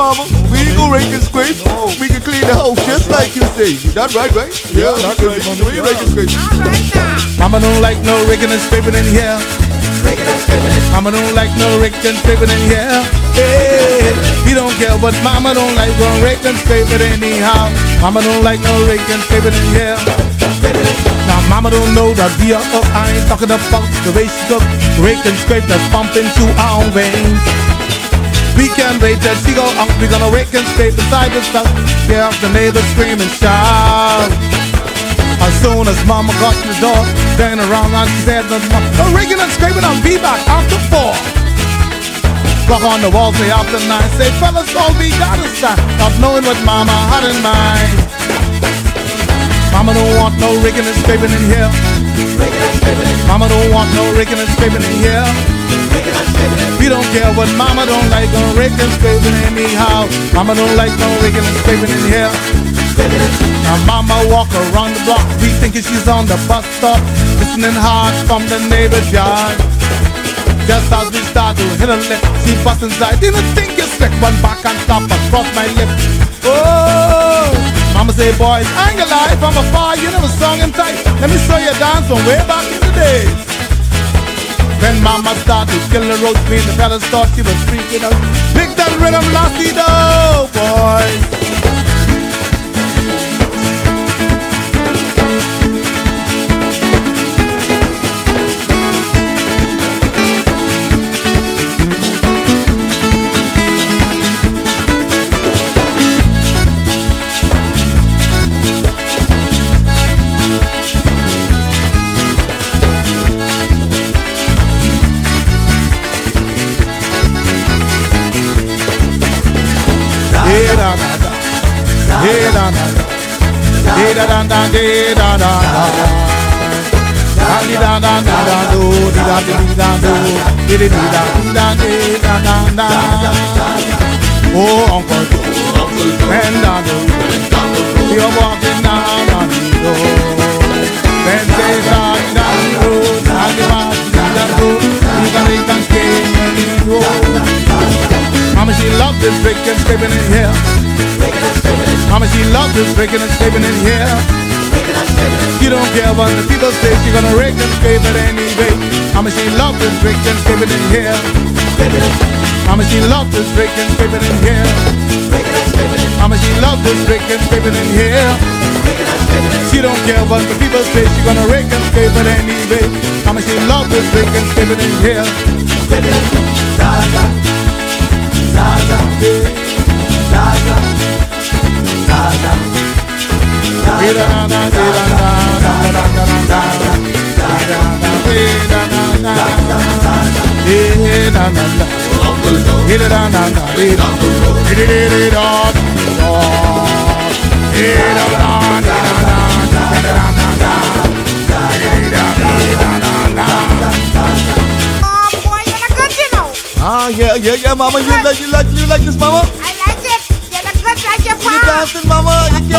mama. We ain't gonna rake and scrape. We can clean the house just like you say. That right, right? Yeah, that's right, mama. We rake and scrape. Mama don't like no raking and scraping in here. Mama don't like no raking and scraping in here. Hey, he don't care, but mama don't like no rake and scraping anyhow. Mama don't like no raking and scraping in here. Now mama don't know that we are up. I ain't talking about the way she took rake and scrape that's pumping through our veins. We can't wait till she go out. We gonna rake and scrape beside the stuff. Hear the neighbors scream and shout. As soon as mama got to the door, turn around and she said, no, no rigging and scraping, I'll be back after four. Clock on the wall, say after nine, say fellas, all we gotta stop, not knowing what mama had in mind. Mama don't want no rigging and scraping in here. Mama don't want no rigging and scraping in here. We don't care what mama don't like, no rigging and scraping anyhow. Mama don't like no rigging and scraping in here. Now mama walk around the block, we thinking she's on the bus stop, listening hard from the neighbor's yard. Just as we start to hit a lip, she bust inside. Didn't think you slick, one back and stop across my lip. Oh, mama say, boys, I ain't gonna lie, from afar you never sung him tight. Let me show you a dance from way back in the days. Mama started killing roast beef, the fellas thought she was freaking out. Big that rhythm, Lassie doh, boys. Hey da da da, da da da, da da da. Da da da da do, da da do, da da da. Oh Uncle Joe, when da do, walking down on the road. Then say da di da di do, da di da di da do, di da di da da do. Mama, she loved this breaking, scraping in here. Mama, she loved this breaking and scraping in here. She don't care what the people say, she gonna rake and scrape it anyway. Mama, she loved this breaking, and scraping in here. Mama, she loved this breaking, scraping in here. Mama, she loved this breaking, scraping in here. She don't care what the people say, she gonna rake and scrape it anyway. Mama, she loved this breaking, scraping in here. Zaza, Zaza, Ah, yeah, yeah, yeah, mama. You like, you like, you like this, mama? I like it. You're the good like your You dancing, mama?